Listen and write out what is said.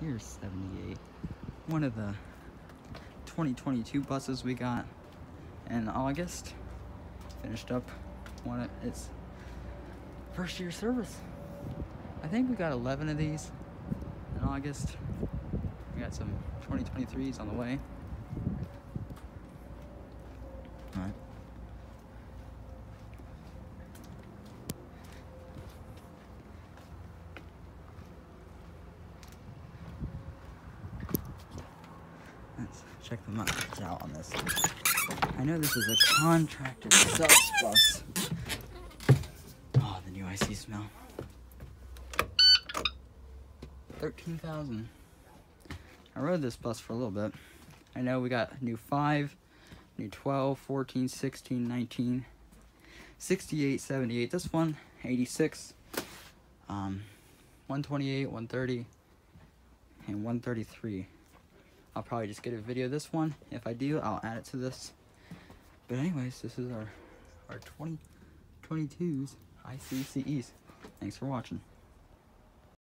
Here's 78. One of the 2022 buses we got in August. Finished up one of its first year service. I think we got 11 of these in August. We got some 2023s on the way. Alright. Let's check the mileage out on this. I know this is a contracted subs bus. Oh, the new IC smell. 13,000. I rode this bus for a little bit. I know we got new 5, new 12, 14, 16, 19, 68, 78. This one, 86, um, 128, 130, and 133. I'll probably just get a video this one. If I do, I'll add it to this. But anyways, this is our, our 2022's ICCEs. Thanks for watching.